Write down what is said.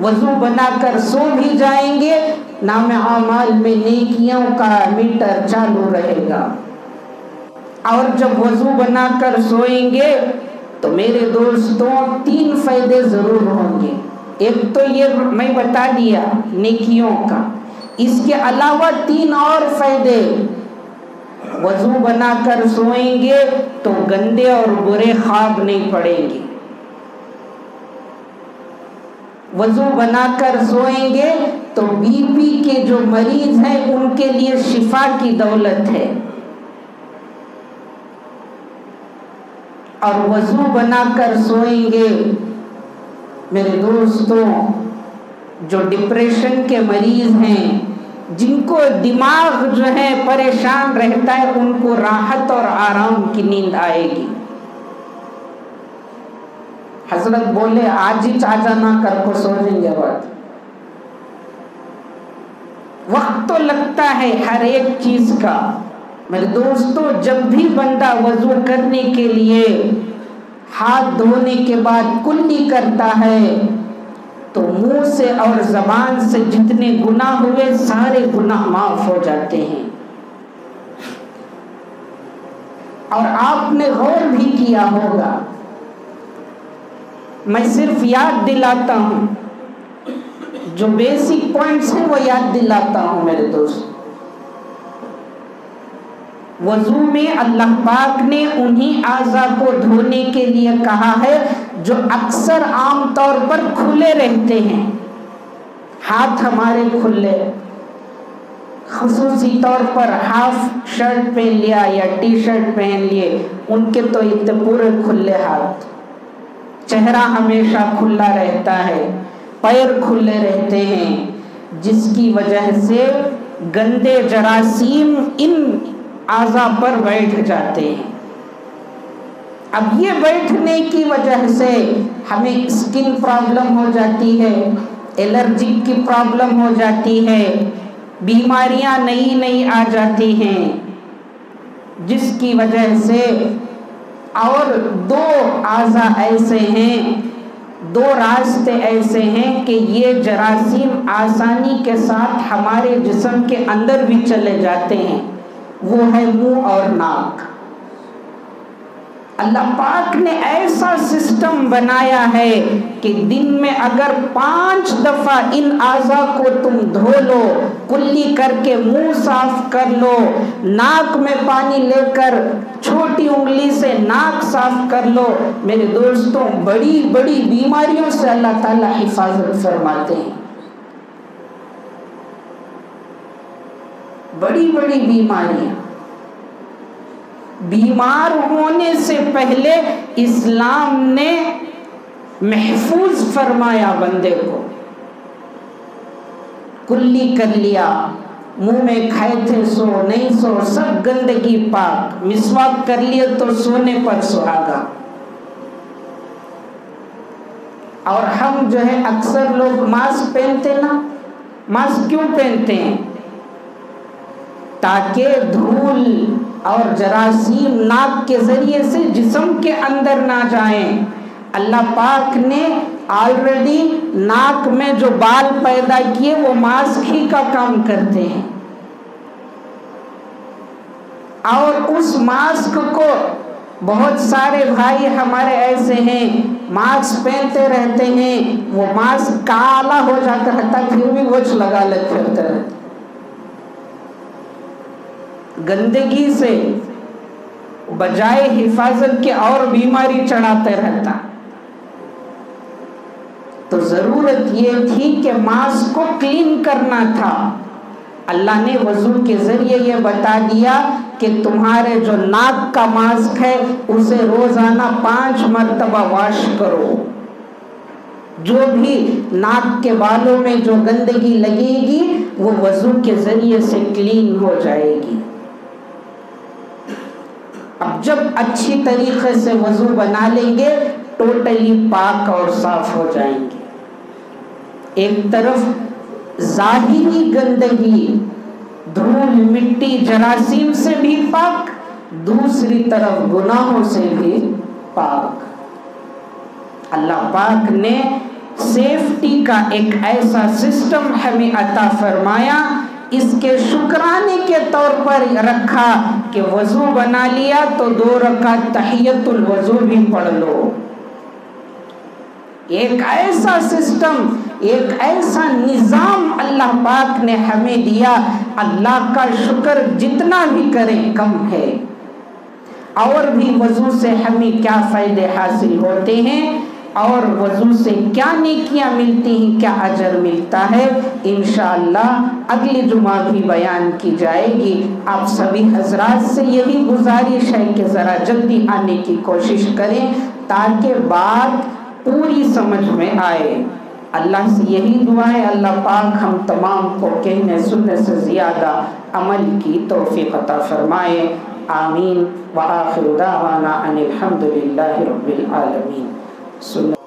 वज़ू बनाकर सो भी जाएँगे। नाम अमाल में नेकियों का मीटर चालू रहेगा। और जब वज़ू बनाकर सोएँगे तो मेरे दोस्तों, तीन फ़ायदे ज़रूर होंगे। एक तो ये मैं बता दिया, नेकियों का। इसके अलावा तीन और फ़ायदे। वज़ू बनाकर सोएँगे तो गंदे और बुरे ख्वाब नहीं पड़ेंगे। वज़ू बनाकर सोएँगे तो बीपी के जो मरीज़ हैं, उनके लिए शिफा की दौलत है। और वज़ू बनाकर सोएँगे, मेरे दोस्तों, जो डिप्रेशन के मरीज़ हैं, जिनको दिमाग जो है परेशान रहता है, उनको राहत और आराम की नींद आएगी। हज़रत बोले, आज ही चाचा ना कर को सो जाएँगे बात. वक्त तो लगता है हर एक चीज़ का। मेरे दोस्तों, जब भी बंदा वज़ू करने के लिए हाथ धोने के बाद कुल्ली करता है तो मुँह से और जबान से जितने गुनाह हुए, सारे गुनाह माफ़ हो जाते हैं। और आपने गौर भी किया होगा मैं सिर्फ़ याद दिलाता हूँ। जो बेसिक पॉइंट्स हैं, वो याद दिलाता हूँ मेरे दोस्त। वज़ू में अल्लाह पाक ने उन्हीं आज़ा को धोने के लिए कहा है, जो अक्सर आम तौर पर खुले रहते हैं। हाथ हमारे खुले। खसूसी तौर पर हाफ़ शर्ट पहन लिया या टी शर्ट पहन लिए, उनके तो इतने पूरे खुले हाथ। चेहरा हमेशा खुला रहता है, पैर खुले रहते हैं, जिसकी वजह से गंदे जरासीम इन आज़ा पर बैठ जाते हैं। अब ये बैठने की वजह से हमें स्किन प्रॉब्लम हो जाती है एलर्जी की प्रॉब्लम हो जाती है, बीमारियाँ नई नई आ जाती हैं, जिसकी वजह से और दो आज़ा ऐसे हैं, दो रास्ते ऐसे हैं कि ये जरासीम आसानी के साथ हमारे जिसम के अंदर भी चले जाते हैं। वो है मुँह और नाक। अल्लाह पाक ने ऐसा सिस्टम बनाया है कि दिन में अगर पाँच दफ़ा इन आज़ा को तुम धो लो, कुल्ली करके मुँह साफ़ कर लो, नाक में पानी लेकर छोटी उंगली से नाक साफ़ कर लो, मेरे दोस्तों, बड़ी बड़ी बीमारियों से अल्लाह ताला हिफाजत फरमाते हैं। बड़ी बड़ी बीमारियाँ। बीमार होने से पहले इस्लाम ने महफूज फरमाया बंदे को। कुल्ली कर लिया। मुँह में खाए थे, सो नहीं सो, सब गंदगी पाक। मिसवाक कर लिए तो सोने पर सुहागा। और हम जो है, अक्सर लोग मास्क पहनते ना। मास्क क्यों पहनते हैं? ताकि धूल और जरासीम नाक के ज़रिए से जिसम के अंदर ना जाएँ। अल्लाह पाक ने ऑलरेडी नाक में जो बाल पैदा किए, वो मास्क ही का काम करते हैं। और उस मास्क को बहुत सारे भाई हमारे ऐसे हैं मास्क पहनते रहते हैं, वो मास्क काला हो जाकर रहता फिर भी वोच लगा ले फिरते रहते गंदगी से बजाय हिफाजत के और बीमारी चढ़ाते रहता। तो ज़रूरत ये थी कि मास्क को क्लीन करना था। अल्लाह ने वज़ू के ज़रिए ये बता दिया कि तुम्हारे जो नाक का मास्क है, उसे रोज़ाना पाँच मरतबा वॉश करो। जो भी नाक के बालों में जो गंदगी लगेगी, वो वज़ू के ज़रिए से क्लीन हो जाएगी। अब जब अच्छी तरीके से वज़ू बना लेंगे टोटली पाक और साफ़ हो जाएँगे। एक तरफ़ जाहिरी गंदगी, धूल, मिट्टी जरासीम से भी पाक, दूसरी तरफ़ गुनाहों से भी पाक। अल्लाह पाक ने सेफ्टी का एक ऐसा सिस्टम हमें अता फरमाया इसके शुक्राने के तौर पर रखा कि वज़ू बना लिया तो दो रखा तहियतुल वज़ू भी पढ़ लो। एक ऐसा सिस्टम, एक ऐसा निज़ाम अल्लाह पाक ने हमें दिया, अल्लाह का शुक्र जितना भी करें कम है। और भी वज़ू से हमें क्या फ़ायदे हासिल होते हैं? और वज़ू से क्या नेकियाँ मिलती हैं, क्या अजर मिलता है इन अगली जुमा भी बयान की जाएगी। आप सभी हजरात से यही गुजारिश है कि ज़रा जल्दी आने की कोशिश करें, ताकि बात पूरी समझ में आए। अल्लाह से यही दुआ है, अल्लाह पाक हम तमाम को कहने, सुनने से ज़्यादा अमल की तोफ़ी अता फरमाए। आमीन। व आखिर हम्दुलिल्लाहि रब्बिल आलमीन सुन